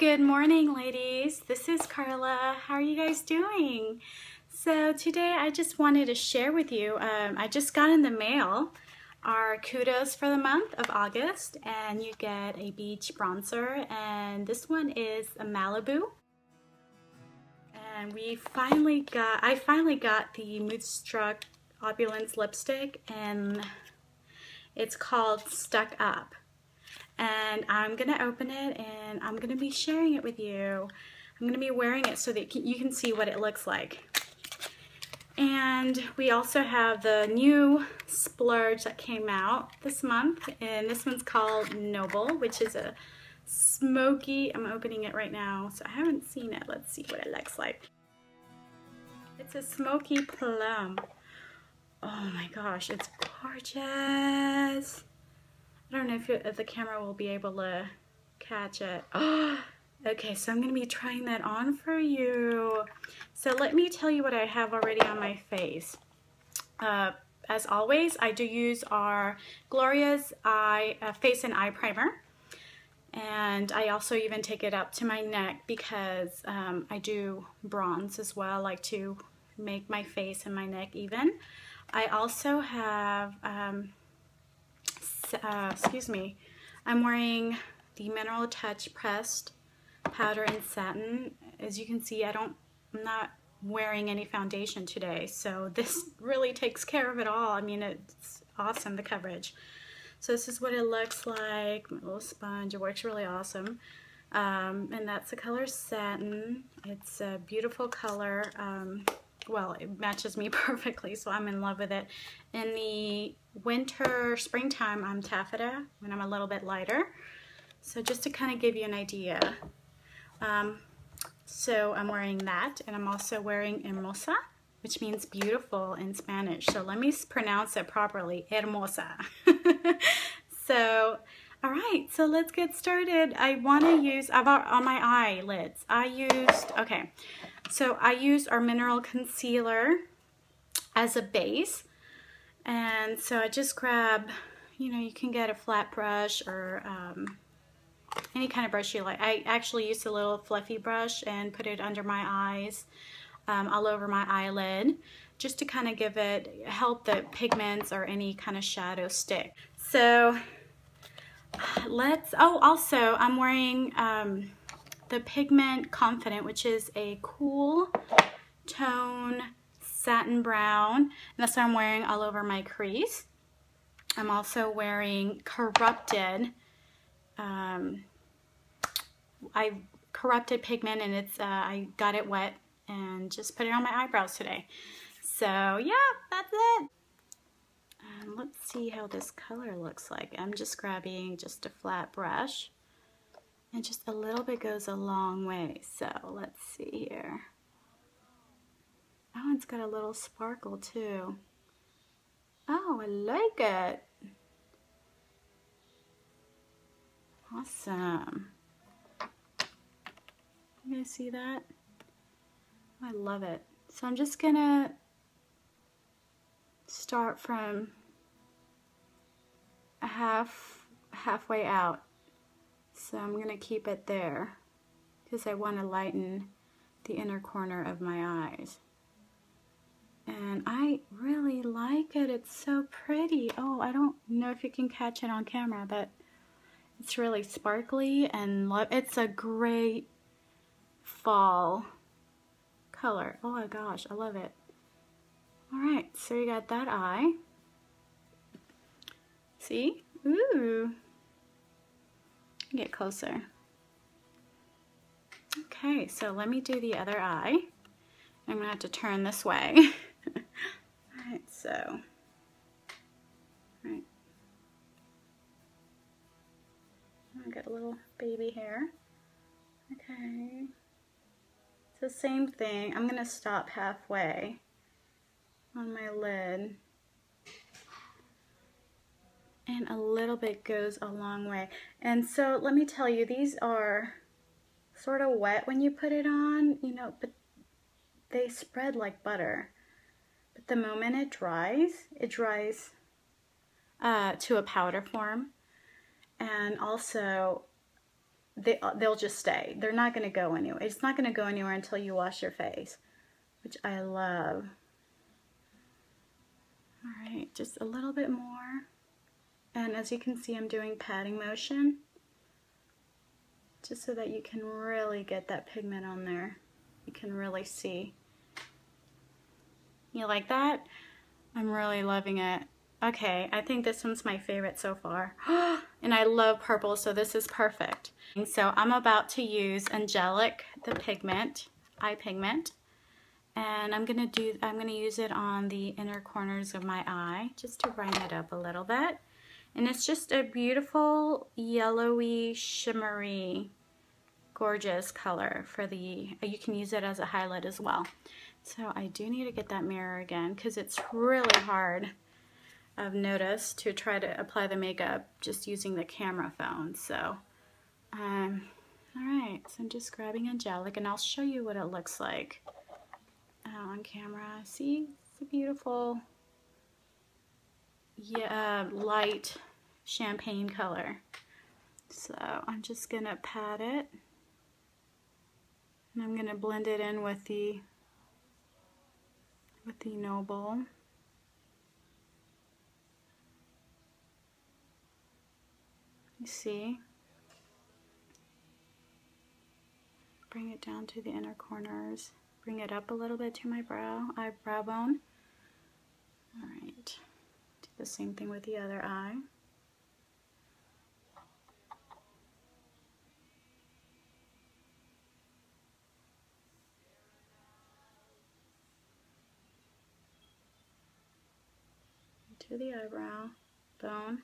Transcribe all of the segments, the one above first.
Good morning, ladies. This is Carla. How are you guys doing? So today I just wanted to share with you, um, I just got in the mail our kudos for the month of August and you get a beach bronzer and this one is a Malibu and we finally got, I finally got the Moodstruck Opulence lipstick and it's called Stuck Up and I'm gonna open it and I'm gonna be sharing it with you. I'm gonna be wearing it so that you can see what it looks like. And we also have the new splurge that came out this month and this one's called Noble which is a smoky, I'm opening it right now so I haven't seen it. Let's see what it looks like. It's a smoky plum. Oh my gosh, it's gorgeous. I don't know if, if the camera will be able to catch it. Okay, so I'm going to be trying that on for you. So let me tell you what I have already on my face. Uh, as always, I do use our Glorious eye, uh, Face and Eye Primer. And I also even take it up to my neck because um, I do bronze as well. I like to make my face and my neck even. I also have um, uh, excuse me, I'm wearing the Mineral Touch Pressed Powder and Satin. As you can see, I don't, I'm not wearing any foundation today, so this really takes care of it all. I mean, it's awesome, the coverage. So this is what it looks like, my little sponge, it works really awesome. Um, and that's the color Satin. It's a beautiful color. Um, well, it matches me perfectly, so I'm in love with it. In the winter, springtime, I'm taffeta when I'm a little bit lighter. So just to kind of give you an idea. Um, so I'm wearing that, and I'm also wearing hermosa, which means beautiful in Spanish. So let me pronounce it properly, hermosa. so, all right, so let's get started. I want to use, about on my eyelids, I used, okay, so I used our mineral concealer as a base. And so I just grab, you know, you can get a flat brush or um, any kind of brush you like. I actually used a little fluffy brush and put it under my eyes, um, all over my eyelid, just to kind of give it, help the pigments or any kind of shadow stick. So let's, oh, also I'm wearing, um, the Pigment Confident, which is a cool tone satin brown. And that's what I'm wearing all over my crease. I'm also wearing Corrupted. Um, I corrupted pigment and it's uh, I got it wet and just put it on my eyebrows today. So yeah, that's it. Um, let's see how this color looks like. I'm just grabbing just a flat brush and just a little bit goes a long way. So let's see here. Oh, it's got a little sparkle too. Oh, I like it. Awesome. You guys see that? I love it. So I'm just gonna start from half halfway out so I'm going to keep it there because I want to lighten the inner corner of my eyes. And I really like it. It's so pretty. Oh, I don't know if you can catch it on camera, but it's really sparkly and. It's a great fall color. Oh my gosh, I love it. All right, so you got that eye. See? Ooh. Get closer. Okay, so let me do the other eye. I'm gonna have to turn this way. Alright, so. Right. I got a little baby hair. Okay. It's the same thing. I'm gonna stop halfway on my lid and a little bit goes a long way. And so let me tell you, these are sort of wet when you put it on, you know, but they spread like butter. But the moment it dries, it dries uh, to a powder form. And also, they, they'll just stay. They're not going to go anywhere. It's not going to go anywhere until you wash your face, which I love. All right, just a little bit more. And as you can see, I'm doing patting motion just so that you can really get that pigment on there. You can really see. You like that? I'm really loving it. Okay, I think this one's my favorite so far. and I love purple, so this is perfect. And so I'm about to use Angelic, the pigment, eye pigment. And I'm gonna do, I'm gonna use it on the inner corners of my eye, just to brighten it up a little bit. And it's just a beautiful yellowy, shimmery, gorgeous color for the, you can use it as a highlight as well. So I do need to get that mirror again because it's really hard, I've noticed, to try to apply the makeup just using the camera phone. So, um, all right, so I'm just grabbing Angelic and I'll show you what it looks like uh, on camera. See, it's a beautiful yeah, light champagne color. So I'm just gonna pat it and I'm gonna blend it in with the with the Noble. You see? Bring it down to the inner corners. Bring it up a little bit to my brow, eyebrow bone. Alright. Do the same thing with the other eye. to the eyebrow bone,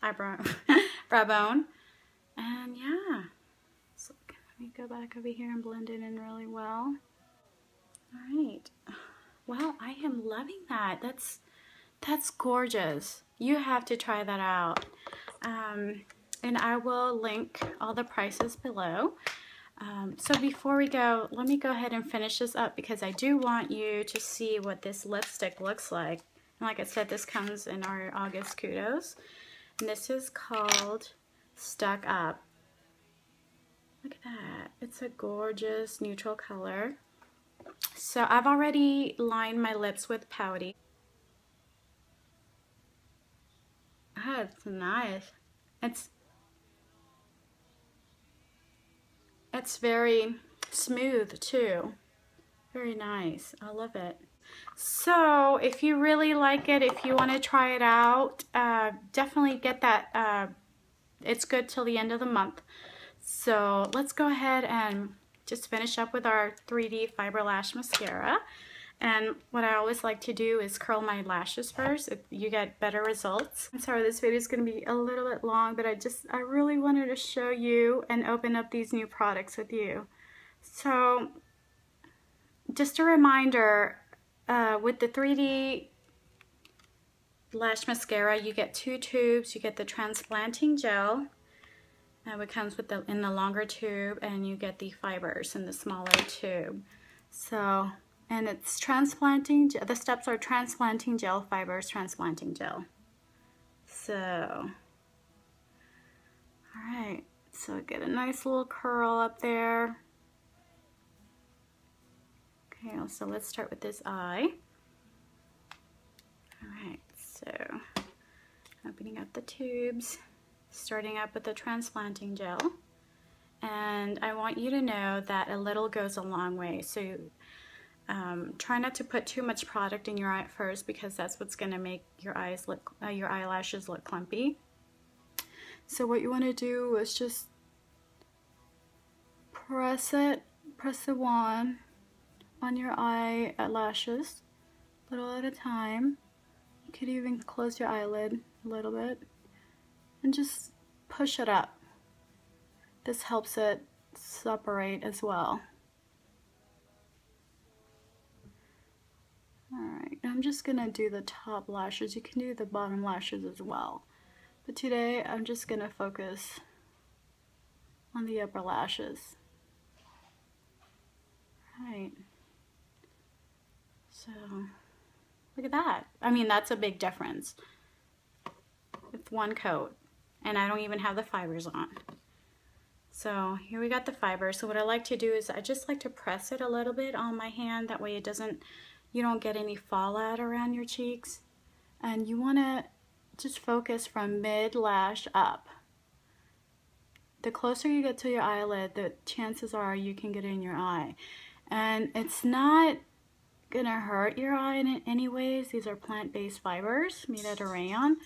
eyebrow, brow bone. And yeah, so let me go back over here and blend it in really well. All right. Well, I am loving that. That's that's gorgeous. You have to try that out. Um, and I will link all the prices below. Um, so before we go, let me go ahead and finish this up because I do want you to see what this lipstick looks like. And like I said, this comes in our August Kudos. And this is called Stuck Up. Look at that. It's a gorgeous neutral color. So I've already lined my lips with Pouty. It's nice. It's it's very smooth too. Very nice. I love it. So if you really like it, if you want to try it out, uh, definitely get that. Uh, it's good till the end of the month. So let's go ahead and just finish up with our 3D Fiber Lash Mascara. And what I always like to do is curl my lashes first if you get better results. I'm sorry this video is going to be a little bit long, but I just, I really wanted to show you and open up these new products with you. So just a reminder, uh, with the 3D lash mascara, you get two tubes. You get the transplanting gel, uh, it comes with the in the longer tube, and you get the fibers in the smaller tube. So, and it's transplanting. The steps are transplanting gel, fibers, transplanting gel. So, all right. So get a nice little curl up there. Okay, so let's start with this eye. All right, so opening up the tubes, starting up with the transplanting gel. And I want you to know that a little goes a long way. So um, try not to put too much product in your eye at first because that's what's going to make your eyes look, uh, your eyelashes look clumpy. So what you want to do is just press it, press the wand on your eye lashes, little at a time. You could even close your eyelid a little bit and just push it up. This helps it separate as well. I'm just to do the top lashes. You can do the bottom lashes as well. But today I'm just to focus on the upper lashes. Right. So look at that. I mean, that's a big difference with one coat and I don't even have the fibers on. So here we got the fiber. So what I like to do is I just like to press it a little bit on my hand. That way it doesn't, you don't get any fallout around your cheeks. And you want to just focus from mid lash up. The closer you get to your eyelid, the chances are you can get in your eye. And it's not gonna hurt your eye in any ways. These are plant-based fibers made out of rayon.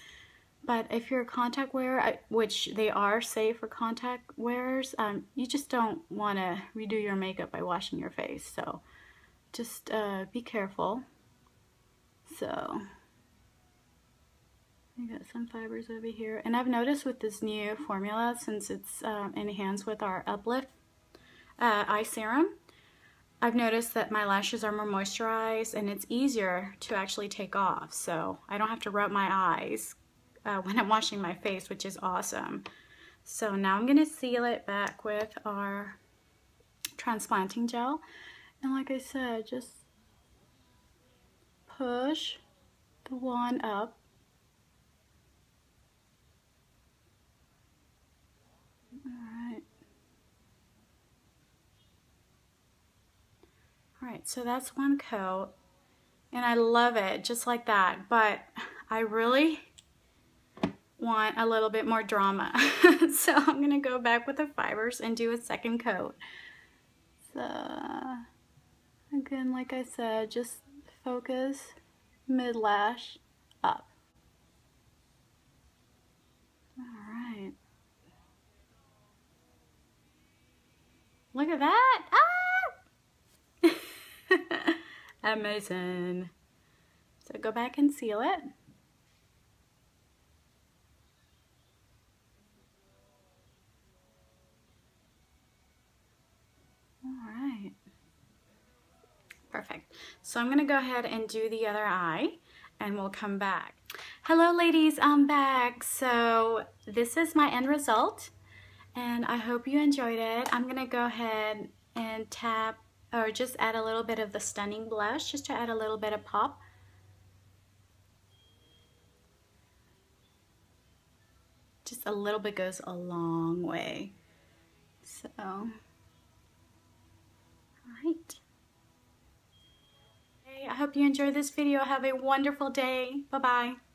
But if you're a contact wearer, which they are safe for contact wearers, um, you just don't want to redo your makeup by washing your face. So just uh, be careful. So I got some fibers over here. And I've noticed with this new formula, since it's um, enhanced with our Uplift uh, eye serum, I've noticed that my lashes are more moisturized and it's easier to actually take off. So I don't have to rub my eyes uh, when I'm washing my face, which is awesome. So now I'm going to seal it back with our transplanting gel. And like I said, just push the wand up. Alright. Alright, so that's one coat. And I love it, just like that. But I really want a little bit more drama. so I'm going to go back with the fibers and do a second coat. So again, like I said, just focus mid lash up. All right. Look at that. Ah! Amazing. So go back and seal it. Perfect. So I'm going to go ahead and do the other eye and we'll come back. Hello ladies, I'm back. So this is my end result and I hope you enjoyed it. I'm going to go ahead and tap or just add a little bit of the Stunning Blush just to add a little bit of pop. Just a little bit goes a long way. So, all right. I hope you enjoyed this video. Have a wonderful day. Bye-bye.